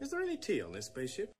Is there any tea on this spaceship?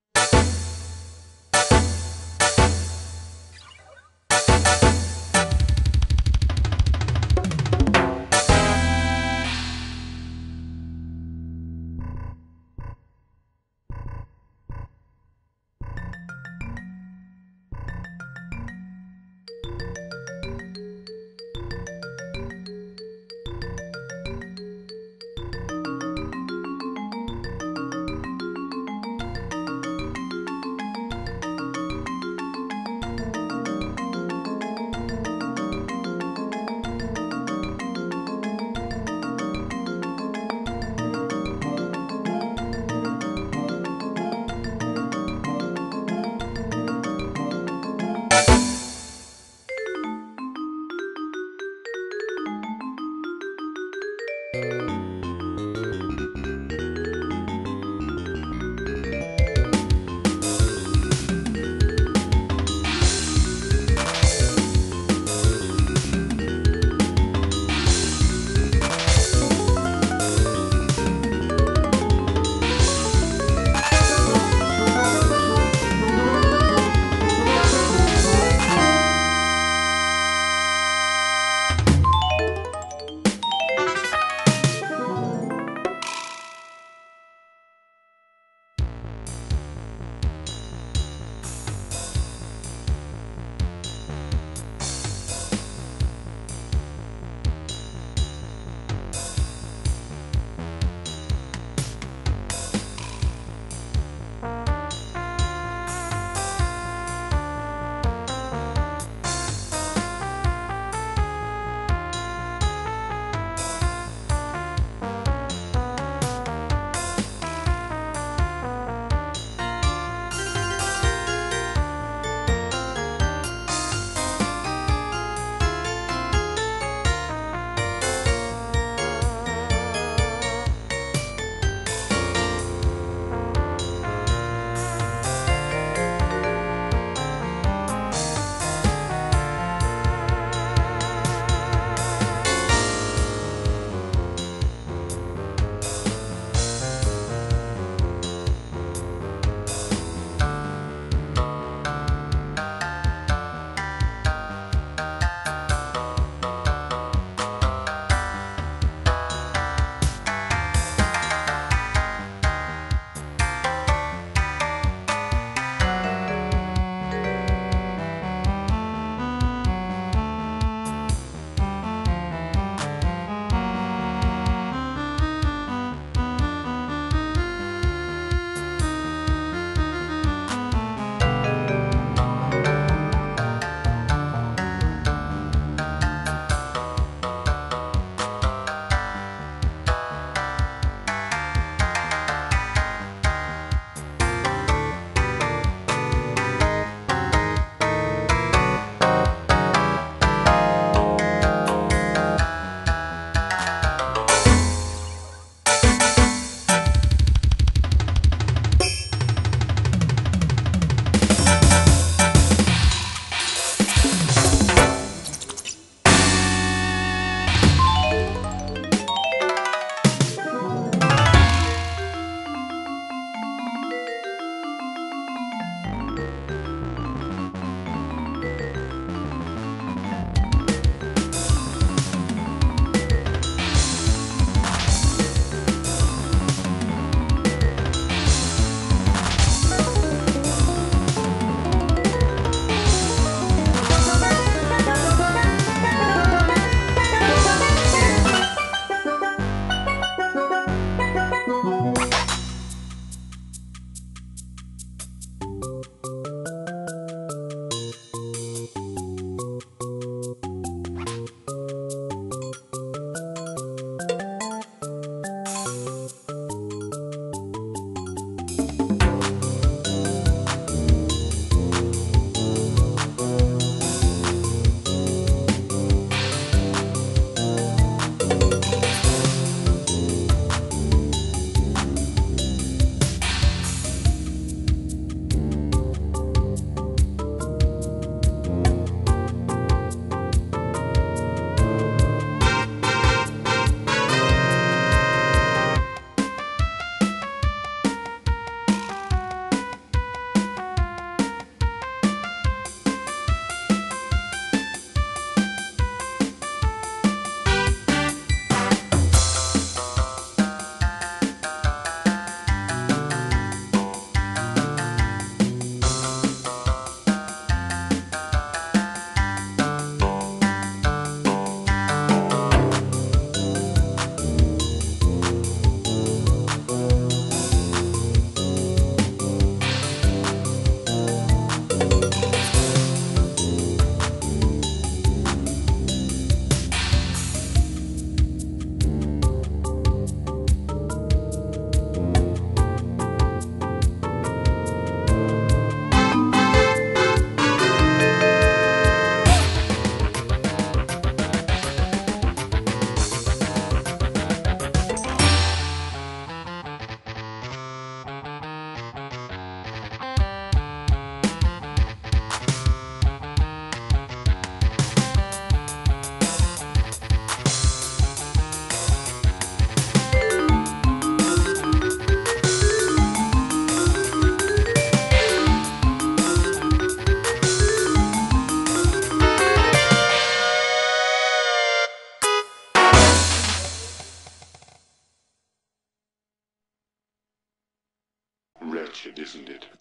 Isn't it?